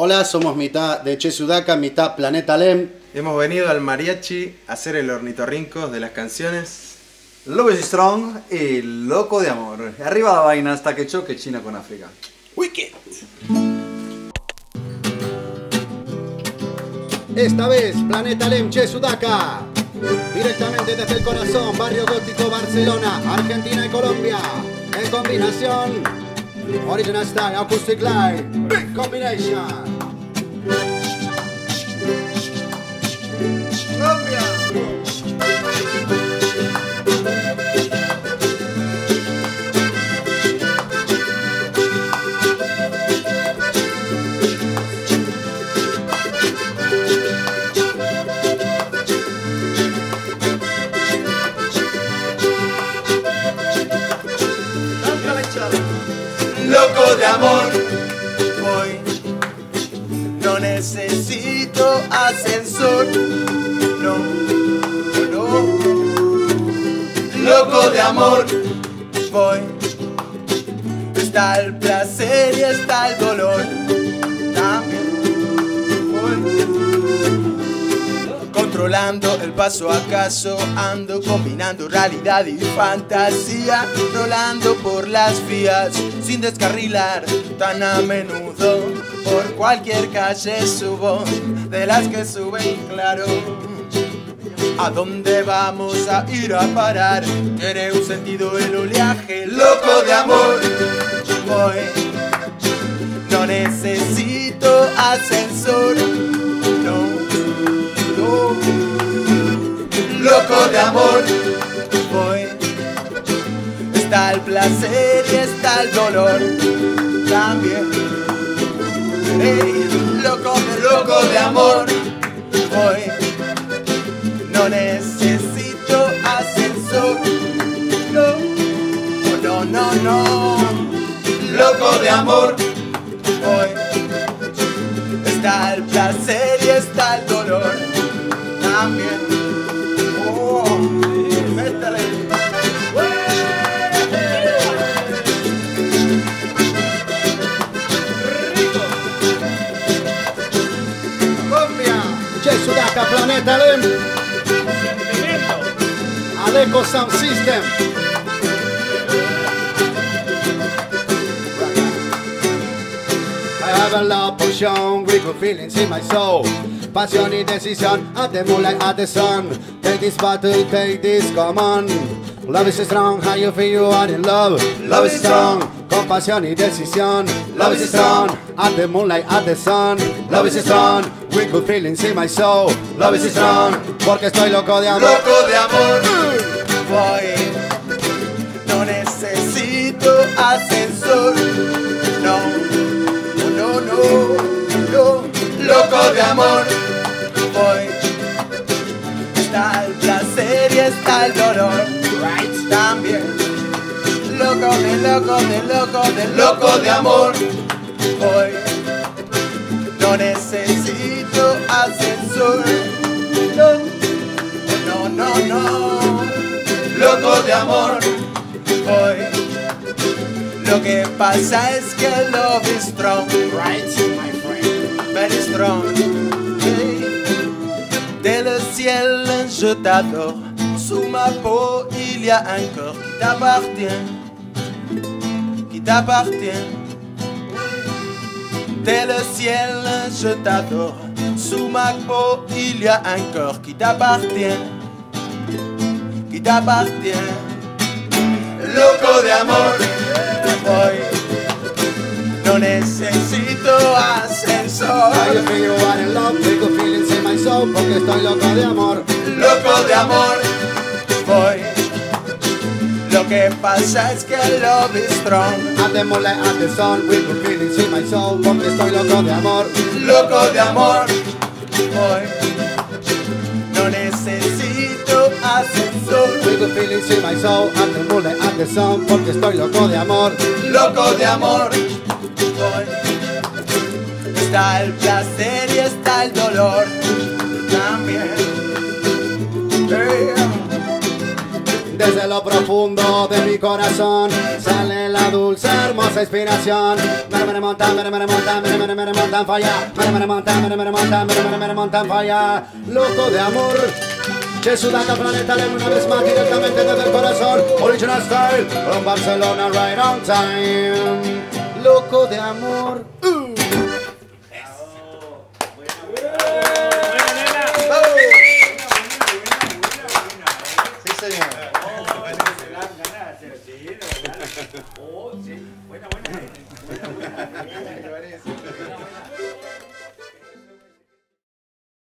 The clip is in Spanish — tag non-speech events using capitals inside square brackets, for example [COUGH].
Hola, somos mitad de Che Sudaka, mitad Planeta Lem. Hemos venido al mariachi a hacer el ornitorrinco de las canciones. Love is Strong y Loco de Amor. Arriba la vaina hasta que choque China con África. Wicked. Esta vez, Planeta Lem, Che Sudaka. Directamente desde el corazón, Barrio Gótico, Barcelona, Argentina y Colombia. En combinación, Original Style, Acoustic Live, Big Combination. Loco de amor, hoy no necesito ascensor, no, no. Loco de amor, voy. Está el placer y está el dolor. También Controlando el paso acaso ando combinando realidad y fantasía Rolando por las vías sin descarrilar tan a menudo Por cualquier calle subo de las que suben claro ¿A dónde vamos a ir a parar? Tiene un sentido el oleaje loco de amor Voy, no necesito loco de amor. Voy. Está el placer y está el dolor también. Hey, loco, loco de amor. Voy. No necesito ascensor. No, no, no, no. Loco de amor. Voy. Está el placer Planeta Sound System. I have a love potion good feelings in my soul. Passion y decisión, at the moonlight, at the sun. Take this battle, take this come on Love is strong, how you feel you are in love. Love is strong, compasión y decisión. Love is strong, at the moonlight, at the sun. Love is strong, with good feelings in my soul. Love is strong, porque estoy loco de amor. Loco de amor. Voy. No necesito ascensor. No, no, no, no. Loco de amor. Voy. Está el placer y está el dolor. Loco de loco de loco de loco de amor. Voy. No necesito ascensor. No, no, no, no. Loco de amor. Voy. Lo que pasa es que love is strong. Right, my friend. Very strong. Hey. Le ciel, je t'adore. Sous ma peau, il y a un corps qui t'appartient. T'appartient. Dès le ciel, je t'adore. Sous ma peau, il y a un corps qui t'appartient. Qui t'appartient. Loco de amor, voy. No necesito ascensor. You feel you are in love, good feelings in my soul. Porque estoy loco de amor. Loco de amor, que pasa es que love is strong. At the moonlight, at the sun, with good feelings in my soul. Porque estoy loco de amor. Loco de amor, voy. No necesito ascensor. With good feelings in my soul. At the moonlight, at the sun. Porque estoy loco de amor. Loco de amor, voy. Está el placer y está el dolor también. Hey. Desde lo profundo de mi corazón sale la dulce, hermosa inspiración. Me me remonta, me me remonta, me me me remonta, falla. Me me remonta, me me remonta, me me me remonta, falla. Loco de amor. Que sudando planeta de una vez más directamente desde el corazón. Original style from Barcelona, right on time. Loco de amor. Oh, sí, buena, buena. [LAUGHS]